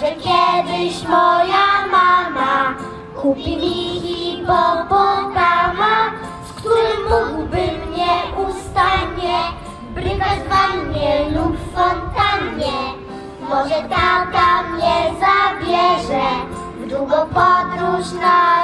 Może kiedyś moja mama kupi mi hipopotama, z którym mógłby mnie ustanie brykać w wannie lub w fontannie. Może tata mnie zabierze w długą podróż na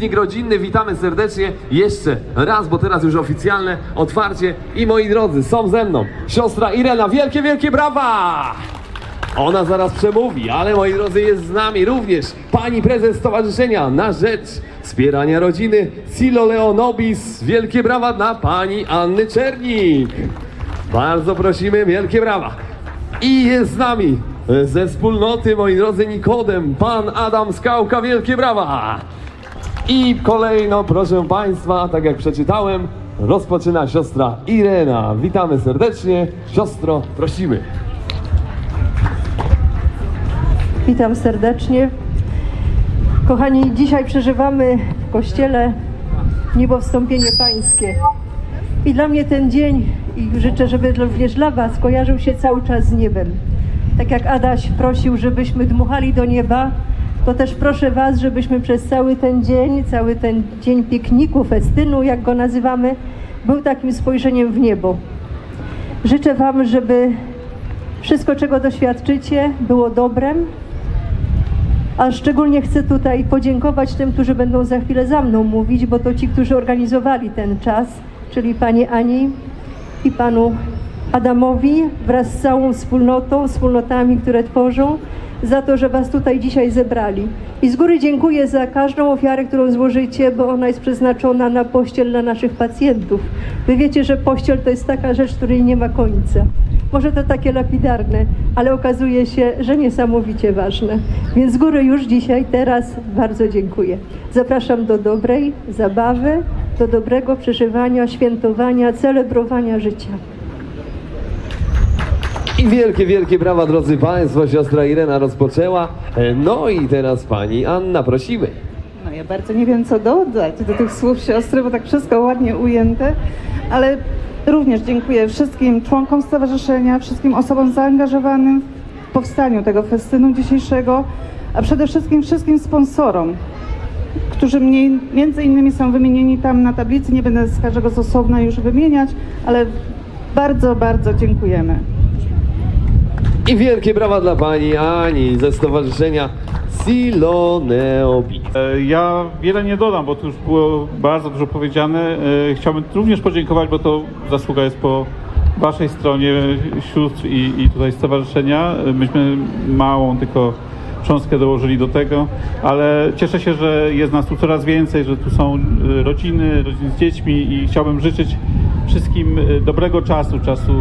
Piknik rodzinny, witamy serdecznie jeszcze raz, bo teraz już oficjalne otwarcie i moi drodzy, są ze mną siostra Irena, wielkie, wielkie brawa! Ona zaraz przemówi, ale moi drodzy jest z nami również pani prezes Stowarzyszenia na rzecz wspierania rodziny Silo Leonobis. Wielkie brawa dla pani Anny Czernik. Bardzo prosimy, wielkie brawa. I jest z nami ze wspólnoty, moi drodzy, Nikodem, pan Adam Skałka, wielkie brawa. I kolejno, proszę Państwa, tak jak przeczytałem, rozpoczyna siostra Irena. Witamy serdecznie. Siostro, prosimy. Witam serdecznie. Kochani, dzisiaj przeżywamy w kościele niebowstąpienie pańskie. I dla mnie ten dzień, i życzę, żeby również dla Was, kojarzył się cały czas z niebem. Tak jak Adaś prosił, żebyśmy dmuchali do nieba, to też proszę Was, żebyśmy przez cały ten dzień, cały ten dzień pikniku, festynu, jak go nazywamy, był takim spojrzeniem w niebo. Życzę Wam, żeby wszystko, czego doświadczycie, było dobrem, a szczególnie chcę tutaj podziękować tym, którzy będą za chwilę za mną mówić, bo to ci, którzy organizowali ten czas, czyli pani Ani i panu Adamowi wraz z całą wspólnotą, wspólnotami, które tworzą, za to, że was tutaj dzisiaj zebrali. I z góry dziękuję za każdą ofiarę, którą złożycie, bo ona jest przeznaczona na pościel dla naszych pacjentów. Wy wiecie, że pościel to jest taka rzecz, której nie ma końca. Może to takie lapidarne, ale okazuje się, że niesamowicie ważne. Więc z góry już dzisiaj, teraz bardzo dziękuję. Zapraszam do dobrej zabawy, do dobrego przeżywania, świętowania, celebrowania życia. I wielkie, wielkie brawa, drodzy Państwo. Siostra Irena rozpoczęła. E, No i teraz pani Anna, prosimy. No ja bardzo nie wiem, co dodać do tych słów siostry, bo tak wszystko ładnie ujęte, ale również dziękuję wszystkim członkom stowarzyszenia, wszystkim osobom zaangażowanym w powstaniu tego festynu dzisiejszego, a przede wszystkim wszystkim sponsorom, którzy mniej, między innymi są wymienieni tam na tablicy. Nie będę z każdego z osobna już wymieniać, ale bardzo, bardzo dziękujemy. I wielkie brawa dla pani Ani ze Stowarzyszenia Siloneobi. E, Ja wiele nie dodam, bo tu już było bardzo dużo powiedziane. E, Chciałbym również podziękować, bo to zasługa jest po Waszej stronie, sióstr i, i tutaj stowarzyszenia. E, Myśmy małą tylko cząstkę dołożyli do tego, ale cieszę się, że jest nas tu coraz więcej, że tu są rodziny, rodziny z dziećmi i chciałbym życzyć wszystkim dobrego czasu, czasu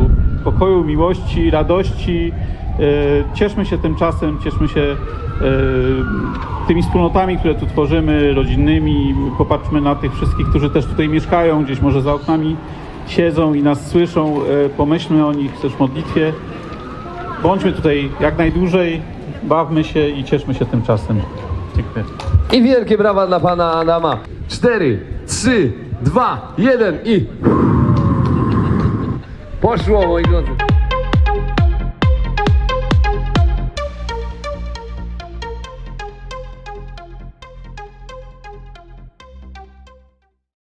pokoju, miłości, radości. E, Cieszmy się tym czasem, cieszmy się e, tymi wspólnotami, które tu tworzymy, rodzinnymi. Popatrzmy na tych wszystkich, którzy też tutaj mieszkają, gdzieś może za oknami siedzą i nas słyszą. E, Pomyślmy o nich też w modlitwie. Bądźmy tutaj jak najdłużej, bawmy się i cieszmy się tym czasem. Dziękuję. I wielkie brawa dla pana Adama. Cztery, trzy, dwa, jeden i... Poszło, moi drodzy.